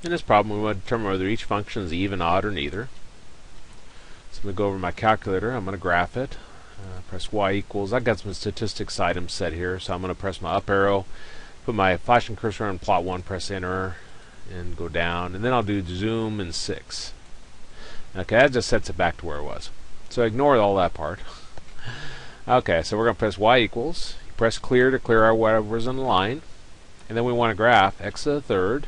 In this problem, we want to determine whether each function is even, odd, or neither. So I'm going to go over my calculator. I'm going to graph it. Uh, press y equals. I've got some statistics items set here, so I'm going to press my up arrow, put my flashing cursor on plot 1, press enter, and go down. And then I'll do zoom and 6. Okay, that just sets it back to where it was. So ignore all that part. okay, so we're going to press y equals. Press clear to clear our whatever's in the line. And then we want to graph x to the third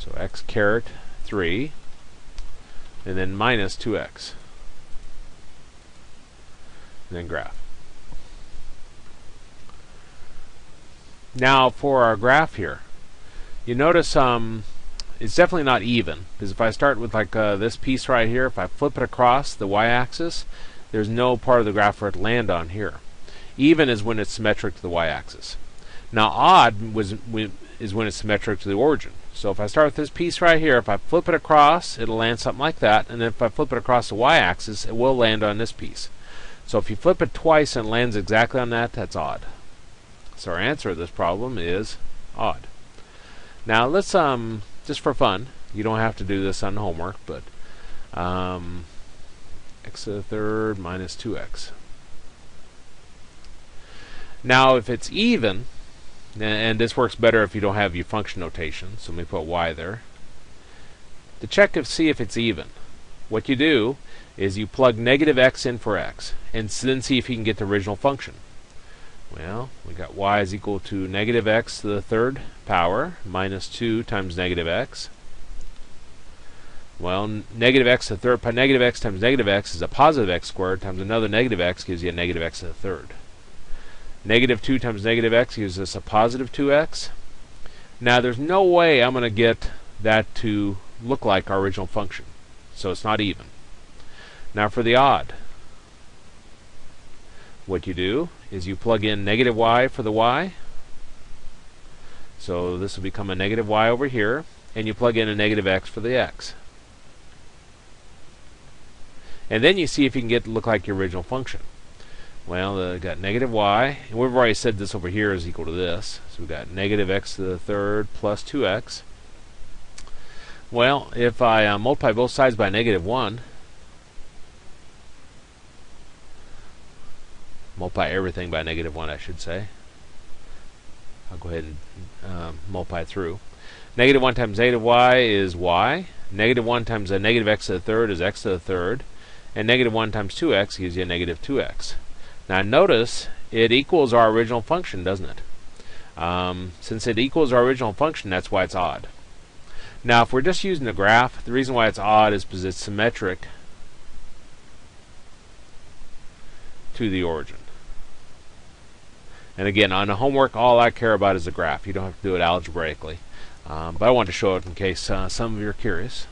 so x caret 3, and then minus 2x. And then graph. Now for our graph here, you notice um, it's definitely not even because if I start with like uh, this piece right here, if I flip it across the y-axis, there's no part of the graph where it land on here. Even is when it's symmetric to the y-axis. Now odd was is when it's symmetric to the origin. So if I start with this piece right here, if I flip it across, it'll land something like that. And then if I flip it across the y-axis, it will land on this piece. So if you flip it twice and lands exactly on that, that's odd. So our answer to this problem is odd. Now let's, um, just for fun, you don't have to do this on homework, but um, x to the third minus 2x. Now if it's even, and this works better if you don't have your function notation, so let me put y there. To check to see if it's even, what you do is you plug negative x in for x, and then see if you can get the original function. Well, we got y is equal to negative x to the third power minus 2 times negative x. Well, negative x to the third, negative x times negative x is a positive x squared times another negative x gives you a negative x to the third. Negative 2 times negative x gives us a positive 2x. Now there's no way I'm going to get that to look like our original function. So it's not even. Now for the odd. What you do is you plug in negative y for the y. So this will become a negative y over here. And you plug in a negative x for the x. And then you see if you can get it to look like your original function. Well, uh, got negative y, and we've already said this over here is equal to this. So we've got negative x to the third plus 2x. Well, if I uh, multiply both sides by negative 1, multiply everything by negative 1, I should say. I'll go ahead and um, multiply through. Negative 1 times negative y is y. Negative 1 times a negative x to the third is x to the third. And negative 1 times 2x gives you a negative 2x. Now notice it equals our original function, doesn't it? Um, since it equals our original function, that's why it's odd. Now if we're just using a graph, the reason why it's odd is because it's symmetric to the origin. And again, on the homework, all I care about is the graph. You don't have to do it algebraically. Um, but I wanted to show it in case uh, some of you are curious.